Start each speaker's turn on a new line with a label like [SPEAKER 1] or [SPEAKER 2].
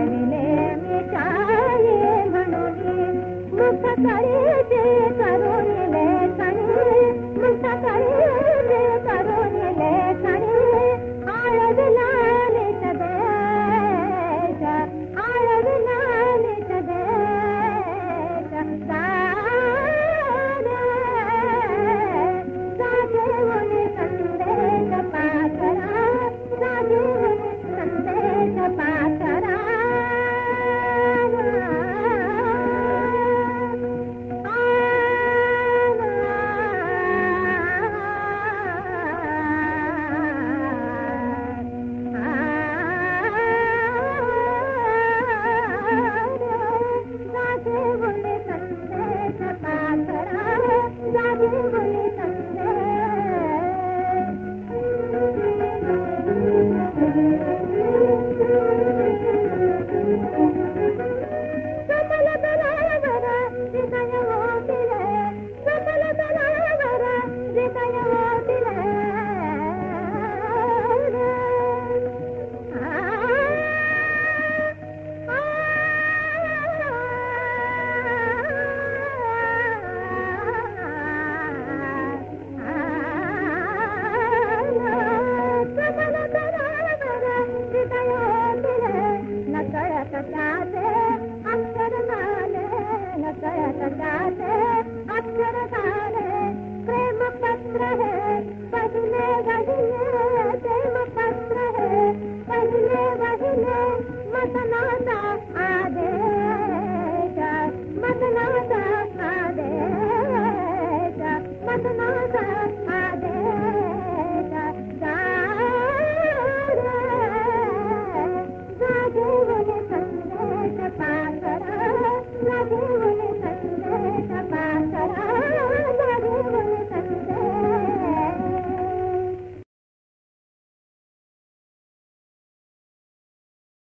[SPEAKER 1] करले मिठाई मुख करे पहिले गहिले प्रेम पत्र है पहिले गहिले मतना